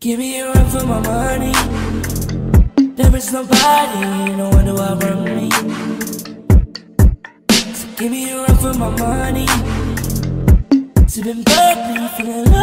Give me a run for my money. There is nobody, no one do I run me. So give me a run for my money. Sipping bubbly, feeling lovely.